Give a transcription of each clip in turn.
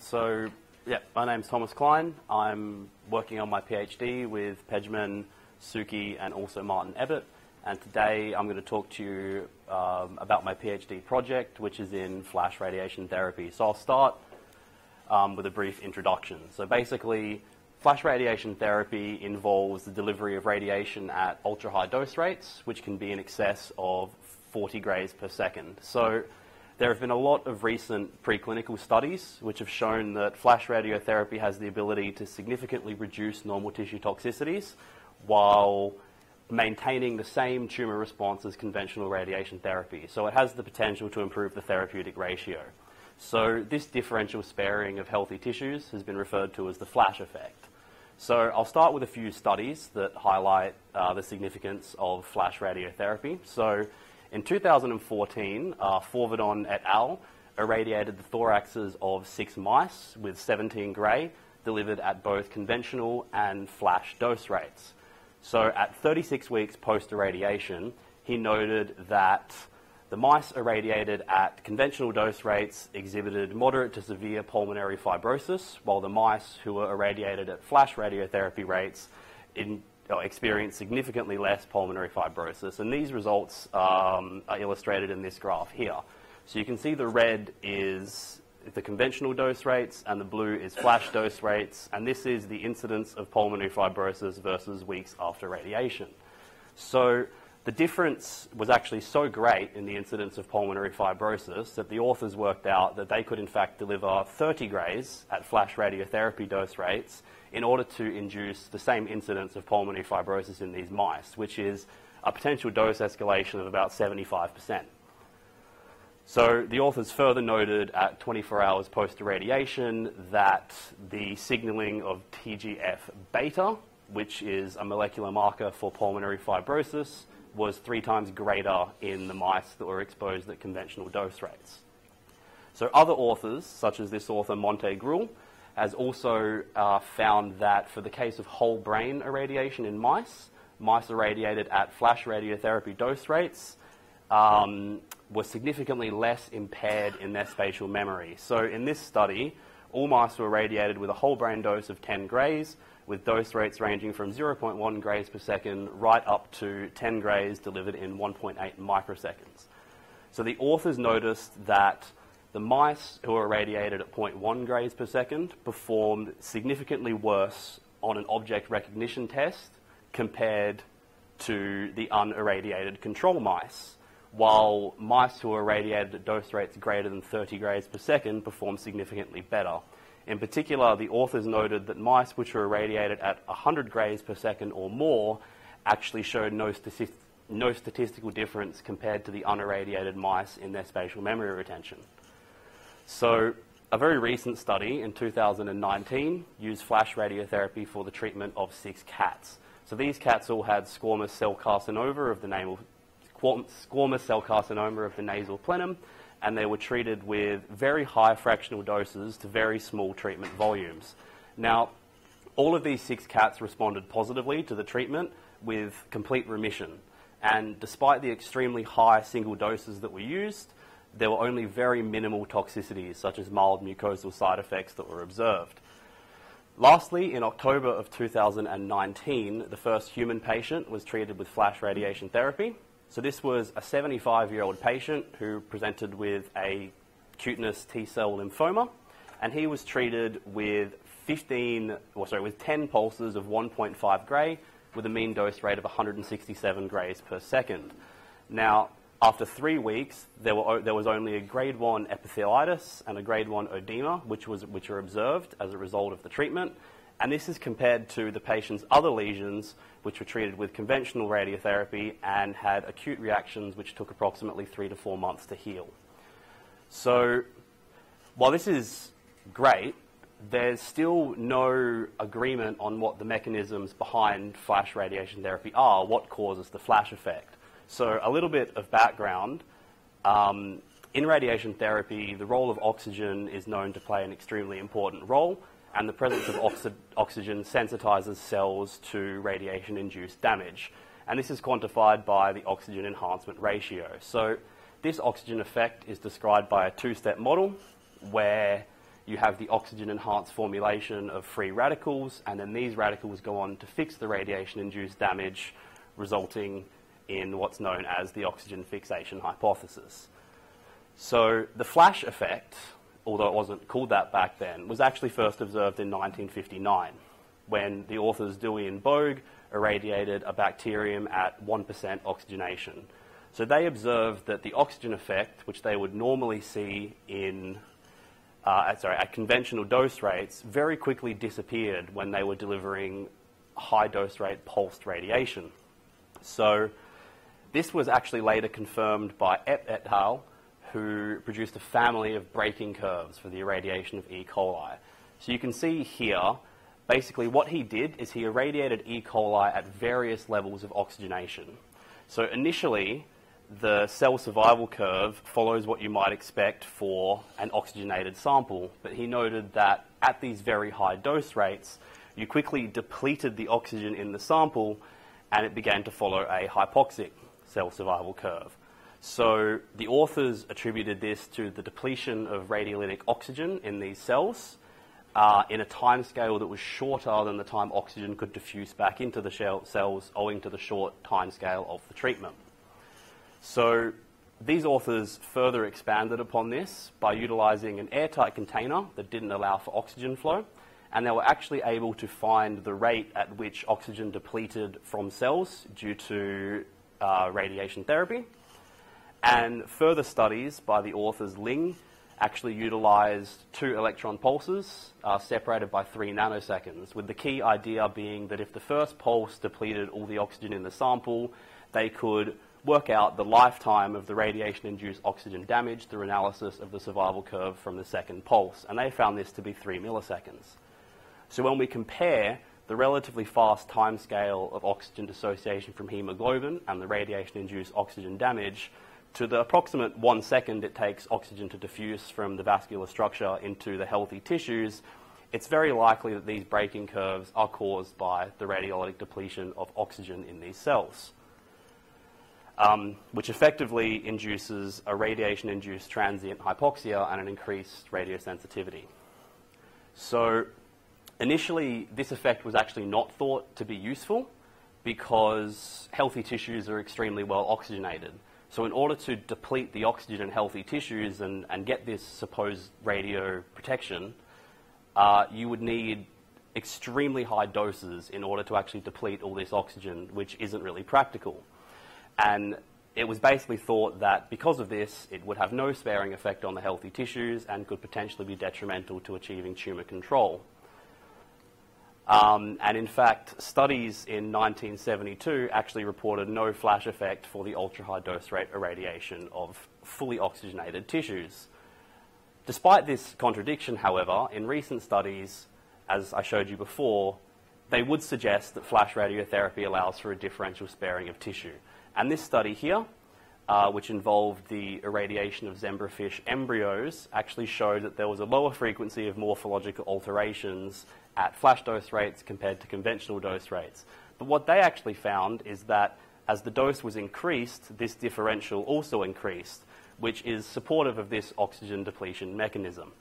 So, yeah, my name's Thomas Klein. I'm working on my PhD with Pejman, Suki, and also Martin Ebert. And today I'm going to talk to you um, about my PhD project, which is in flash radiation therapy. So I'll start um, with a brief introduction. So basically, flash radiation therapy involves the delivery of radiation at ultra high dose rates, which can be in excess of 40 grays per second. So there have been a lot of recent preclinical studies which have shown that flash radiotherapy has the ability to significantly reduce normal tissue toxicities while maintaining the same tumor response as conventional radiation therapy. So it has the potential to improve the therapeutic ratio. So this differential sparing of healthy tissues has been referred to as the flash effect. So I'll start with a few studies that highlight uh, the significance of flash radiotherapy. So in 2014, uh, Favaudon et al. irradiated the thoraxes of six mice with 17 gray delivered at both conventional and flash dose rates. So at 36 weeks post irradiation, he noted that the mice irradiated at conventional dose rates exhibited moderate to severe pulmonary fibrosis, while the mice who were irradiated at flash radiotherapy rates in, experience significantly less pulmonary fibrosis. And these results um, are illustrated in this graph here. So you can see the red is the conventional dose rates and the blue is flash dose rates. And this is the incidence of pulmonary fibrosis versus weeks after radiation. So the difference was actually so great in the incidence of pulmonary fibrosis that the authors worked out that they could in fact deliver 30 grays at flash radiotherapy dose rates in order to induce the same incidence of pulmonary fibrosis in these mice, which is a potential dose escalation of about 75%. So the authors further noted at 24 hours post-irradiation that the signaling of TGF-beta, which is a molecular marker for pulmonary fibrosis, was three times greater in the mice that were exposed at conventional dose rates. So other authors, such as this author Montay-Gruel, has also uh, found that for the case of whole brain irradiation in mice, mice irradiated at flash radiotherapy dose rates um, were significantly less impaired in their spatial memory. So in this study, all mice were irradiated with a whole brain dose of 10 grays, with dose rates ranging from 0.1 grays per second right up to 10 grays delivered in 1.8 microseconds. So the authors noticed that the mice who were irradiated at 0.1 grays per second performed significantly worse on an object recognition test compared to the unirradiated control mice, while mice who are irradiated at dose rates greater than 30 grays per second perform significantly better. In particular, the authors noted that mice which were irradiated at 100 grays per second or more actually showed no, no statistical difference compared to the unirradiated mice in their spatial memory retention. So, a very recent study in 2019 used flash radiotherapy for the treatment of six cats. So, these cats all had squamous cell carcinoma of the squamous cell carcinoma of the nasal planum, and they were treated with very high fractional doses to very small treatment volumes. Now, all of these six cats responded positively to the treatment with complete remission. And despite the extremely high single doses that were used, there were only very minimal toxicities, such as mild mucosal side effects, that were observed. Lastly, in October of 2019, the first human patient was treated with flash radiation therapy. So, this was a 75 year old patient who presented with a cutaneous T cell lymphoma, and he was treated with 15, or sorry, with 10 pulses of 1.5 gray with a mean dose rate of 167 grays per second. Now, after three weeks, there, were, there was only a grade 1 epithelitis and a grade 1 oedema, which, was, which were observed as a result of the treatment. And this is compared to the patient's other lesions, which were treated with conventional radiotherapy and had acute reactions which took approximately three to four months to heal. So, while this is great, there's still no agreement on what the mechanisms behind flash radiation therapy are, what causes the flash effect. So, a little bit of background. Um, in radiation therapy, the role of oxygen is known to play an extremely important role, and the presence of oxy- oxygen sensitizes cells to radiation induced damage. And this is quantified by the oxygen enhancement ratio. So, this oxygen effect is described by a two step model where you have the oxygen-enhanced formulation of free radicals, and then these radicals go on to fix the radiation-induced damage, resulting in what's known as the oxygen fixation hypothesis. So the flash effect, although it wasn't called that back then, was actually first observed in 1959 when the authors Dewey and Boag irradiated a bacterium at 1% oxygenation. So they observed that the oxygen effect, which they would normally see in uh, sorry, at conventional dose rates, very quickly disappeared when they were delivering high dose rate pulsed radiation. So this was actually later confirmed by Epp et al., who produced a family of breaking curves for the irradiation of E. coli. So you can see here, basically what he did is he irradiated E. coli at various levels of oxygenation. So initially, the cell survival curve follows what you might expect for an oxygenated sample, but he noted that at these very high dose rates, you quickly depleted the oxygen in the sample and it began to follow a hypoxic cell survival curve. So the authors attributed this to the depletion of radiolytic oxygen in these cells uh, in a time scale that was shorter than the time oxygen could diffuse back into the cells owing to the short time scale of the treatment. So these authors further expanded upon this by utilizing an airtight container that didn't allow for oxygen flow, and they were actually able to find the rate at which oxygen depleted from cells due to uh, radiation therapy. And further studies by the authors Ling actually utilized two electron pulses uh, separated by three nanoseconds, with the key idea being that if the first pulse depleted all the oxygen in the sample, they could work out the lifetime of the radiation-induced oxygen damage through analysis of the survival curve from the second pulse, and they found this to be three milliseconds. So when we compare the relatively fast timescale of oxygen dissociation from hemoglobin and the radiation-induced oxygen damage to the approximate one second it takes oxygen to diffuse from the vascular structure into the healthy tissues, it's very likely that these breaking curves are caused by the radiolytic depletion of oxygen in these cells um, which effectively induces a radiation-induced transient hypoxia and an increased radiosensitivity. So initially, this effect was actually not thought to be useful because healthy tissues are extremely well oxygenated. So in order to deplete the oxygen in healthy tissues and, and get this supposed radio protection, uh, you would need extremely high doses in order to actually deplete all this oxygen, which isn't really practical. And it was basically thought that because of this, it would have no sparing effect on the healthy tissues and could potentially be detrimental to achieving tumour control. Um, and in fact, studies in 1972 actually reported no flash effect for the ultra high dose rate irradiation of fully oxygenated tissues. Despite this contradiction, however, in recent studies, as I showed you before, they would suggest that flash radiotherapy allows for a differential sparing of tissue. And this study here, uh, which involved the irradiation of zebrafish embryos, actually showed that there was a lower frequency of morphological alterations at flash dose rates compared to conventional dose rates. But what they actually found is that as the dose was increased, this differential also increased, which is supportive of this oxygen depletion mechanism.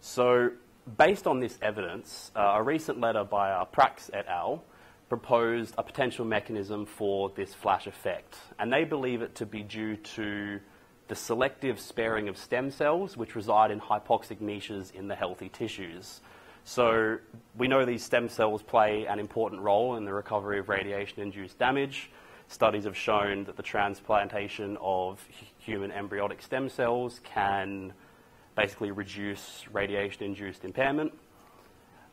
So, based on this evidence, uh, a recent letter by uh, Pratx et al proposed a potential mechanism for this flash effect. And they believe it to be due to the selective sparing of stem cells, which reside in hypoxic niches in the healthy tissues. So we know these stem cells play an important role in the recovery of radiation-induced damage. Studies have shown that the transplantation of human embryonic stem cells can basically reduce radiation-induced impairment.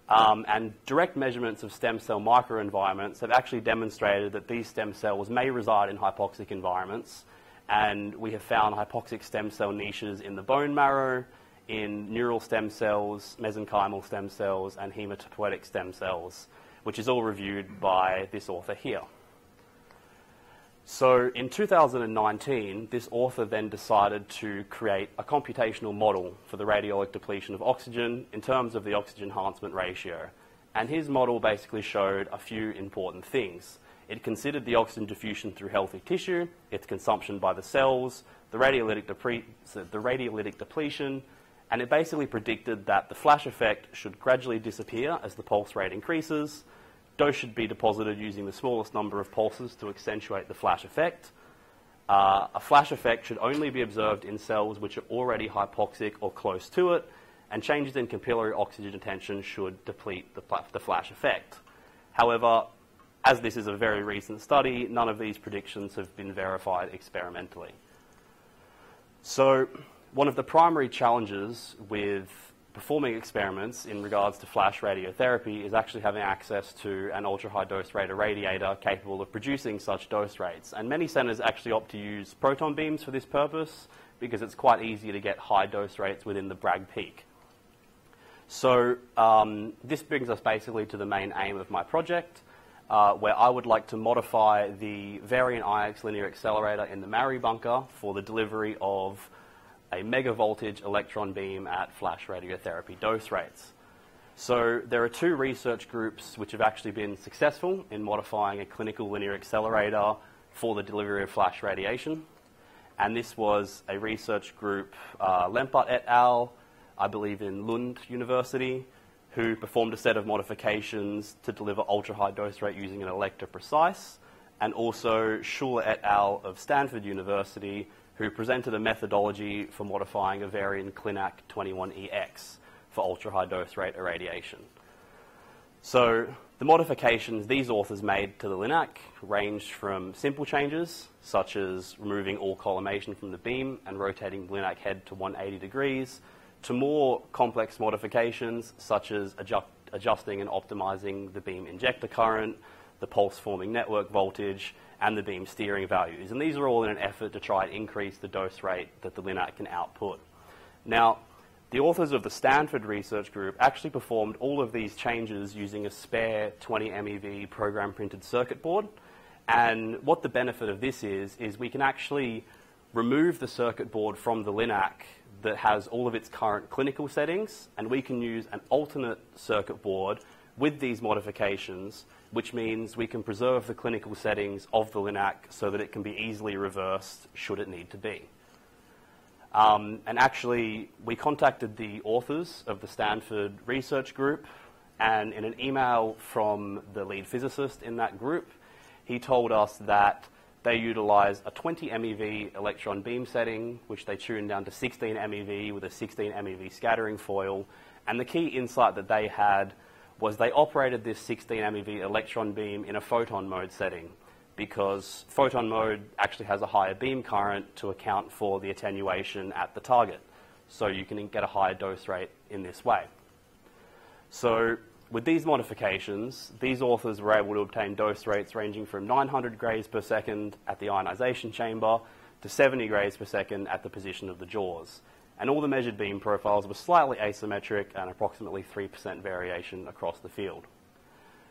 Um, and direct measurements of stem cell microenvironments have actually demonstrated that these stem cells may reside in hypoxic environments. And we have found hypoxic stem cell niches in the bone marrow, in neural stem cells, mesenchymal stem cells, and hematopoietic stem cells, which is all reviewed by this author here. So in 2019, this author then decided to create a computational model for the radiolytic depletion of oxygen in terms of the oxygen enhancement ratio. And his model basically showed a few important things. It considered the oxygen diffusion through healthy tissue, its consumption by the cells, the radiolytic, the radiolytic depletion, and it basically predicted that the flash effect should gradually disappear as the pulse rate increases. Dose should be deposited using the smallest number of pulses to accentuate the flash effect. Uh, a flash effect should only be observed in cells which are already hypoxic or close to it, and changes in capillary oxygen tension should deplete the, the flash effect. However, as this is a very recent study, none of these predictions have been verified experimentally. So, one of the primary challenges with performing experiments in regards to flash radiotherapy is actually having access to an ultra high dose rate irradiator capable of producing such dose rates. And many centers actually opt to use proton beams for this purpose because it's quite easy to get high dose rates within the Bragg peak. So um, this brings us basically to the main aim of my project, uh, where I would like to modify the Varian IX linear accelerator in the Marey bunker for the delivery of a megavoltage electron beam at flash radiotherapy dose rates. So there are two research groups which have actually been successful in modifying a clinical linear accelerator for the delivery of flash radiation. And this was a research group, uh, Lempart et al., I believe in Lund University, who performed a set of modifications to deliver ultra-high dose rate using an Elekta Precise, and also Schuler et al. of Stanford University, who presented a methodology for modifying a Varian Clinac 21EX for ultra-high dose rate irradiation. So the modifications these authors made to the LINAC ranged from simple changes, such as removing all collimation from the beam and rotating the LINAC head to 180 degrees, to more complex modifications, such as adjust, adjusting and optimizing the beam injector current, the pulse forming network voltage, and the beam steering values. And these are all in an effort to try and increase the dose rate that the LINAC can output. Now, the authors of the Stanford research group actually performed all of these changes using a spare 20 MeV program printed circuit board. And what the benefit of this is, is we can actually remove the circuit board from the LINAC that has all of its current clinical settings, and we can use an alternate circuit board with these modifications, which means we can preserve the clinical settings of the LINAC so that it can be easily reversed should it need to be. Um, and actually, we contacted the authors of the Stanford research group, and in an email from the lead physicist in that group, he told us that they utilize a 20 MeV electron beam setting, which they tuned down to 16 MeV with a 16 MeV scattering foil. And the key insight that they had was they operated this 16 MeV electron beam in a photon mode setting because photon mode actually has a higher beam current to account for the attenuation at the target. So you can get a higher dose rate in this way. So with these modifications, these authors were able to obtain dose rates ranging from 900 grays per second at the ionization chamber to 70 grays per second at the position of the jaws. And all the measured beam profiles were slightly asymmetric and approximately 3% variation across the field.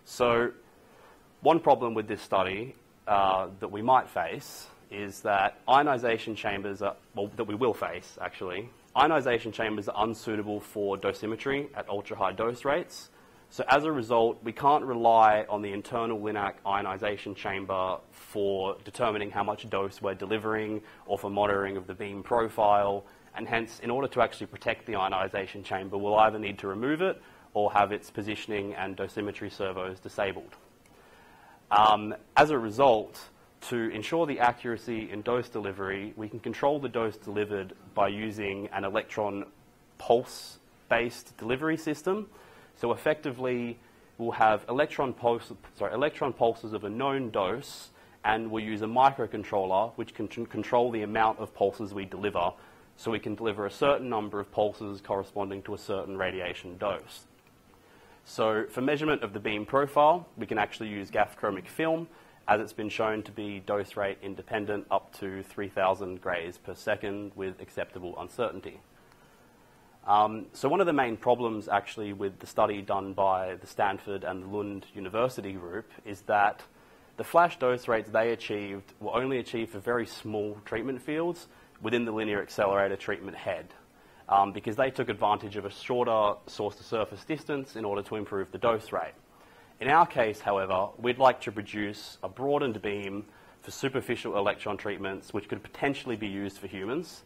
So one problem with this study uh, that we might face is that ionization chambers are, well, that we will face actually, ionization chambers are unsuitable for dosimetry at ultra high dose rates so as a result, we can't rely on the internal LINAC ionization chamber for determining how much dose we're delivering or for monitoring of the beam profile. And hence, in order to actually protect the ionization chamber, we'll either need to remove it or have its positioning and dosimetry servos disabled. Um, as a result, to ensure the accuracy in dose delivery, we can control the dose delivered by using an electron pulse-based delivery system. So effectively, we'll have electron, pulse, sorry, electron pulses of a known dose, and we'll use a microcontroller which can control the amount of pulses we deliver. So we can deliver a certain number of pulses corresponding to a certain radiation dose. So for measurement of the beam profile, we can actually use Gafchromic film, as it's been shown to be dose rate independent up to 3,000 grays per second with acceptable uncertainty. Um, so one of the main problems actually with the study done by the Stanford and Lund University group is that the flash dose rates they achieved were only achieved for very small treatment fields within the linear accelerator treatment head um, because they took advantage of a shorter source-to-surface distance in order to improve the dose rate. In our case, however, we'd like to produce a broadened beam for superficial electron treatments which could potentially be used for humans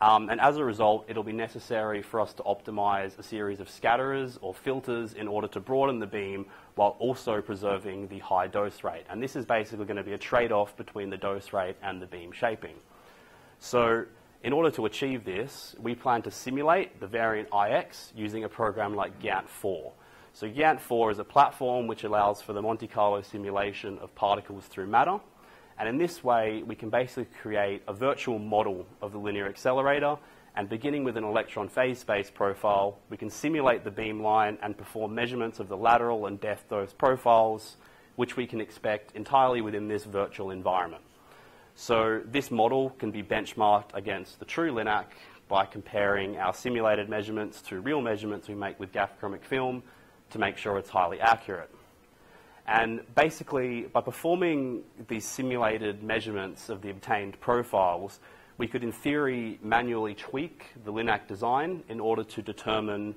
Um, and as a result, it'll be necessary for us to optimize a series of scatterers or filters in order to broaden the beam while also preserving the high dose rate. And this is basically going to be a trade-off between the dose rate and the beam shaping. So in order to achieve this, we plan to simulate the Varian IX using a program like Geant4. So Geant4 is a platform which allows for the Monte Carlo simulation of particles through matter. And in this way, we can basically create a virtual model of the linear accelerator. And beginning with an electron phase space profile, we can simulate the beamline and perform measurements of the lateral and depth dose profiles, which we can expect entirely within this virtual environment. So this model can be benchmarked against the true LINAC by comparing our simulated measurements to real measurements we make with chromic film to make sure it's highly accurate. And basically, by performing these simulated measurements of the obtained profiles, we could, in theory, manually tweak the LINAC design in order to determine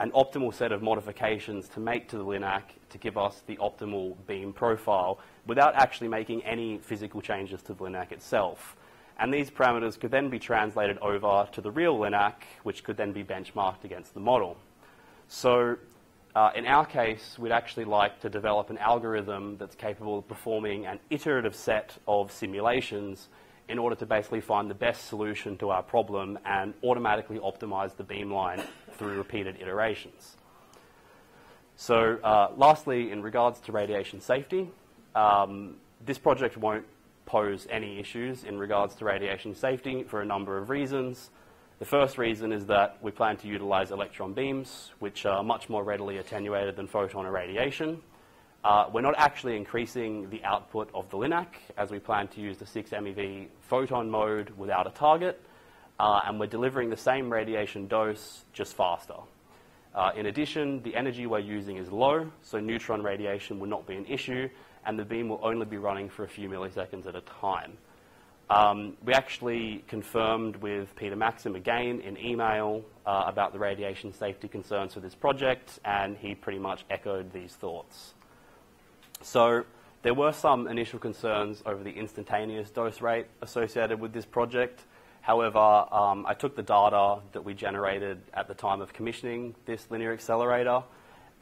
an optimal set of modifications to make to the LINAC to give us the optimal beam profile without actually making any physical changes to the LINAC itself. And these parameters could then be translated over to the real LINAC, which could then be benchmarked against the model. So uh, in our case, we'd actually like to develop an algorithm that's capable of performing an iterative set of simulations in order to basically find the best solution to our problem and automatically optimize the beamline through repeated iterations. So uh, lastly, in regards to radiation safety, um, this project won't pose any issues in regards to radiation safety for a number of reasons. The first reason is that we plan to utilize electron beams, which are much more readily attenuated than photon irradiation. Uh, we're not actually increasing the output of the LINAC, as we plan to use the 6 MeV photon mode without a target, uh, and we're delivering the same radiation dose, just faster. Uh, in addition, the energy we're using is low, so neutron radiation will not be an issue, and the beam will only be running for a few milliseconds at a time. Um, we actually confirmed with Peter Maxim again in email uh, about the radiation safety concerns for this project, and he pretty much echoed these thoughts. So there were some initial concerns over the instantaneous dose rate associated with this project. However, um, I took the data that we generated at the time of commissioning this linear accelerator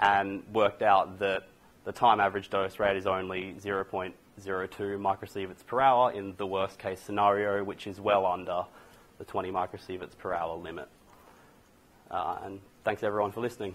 and worked out that the time average dose rate is only 0.02 microsieverts per hour in the worst case scenario, which is well under the 20 microsieverts per hour limit. Uh, and thanks everyone for listening.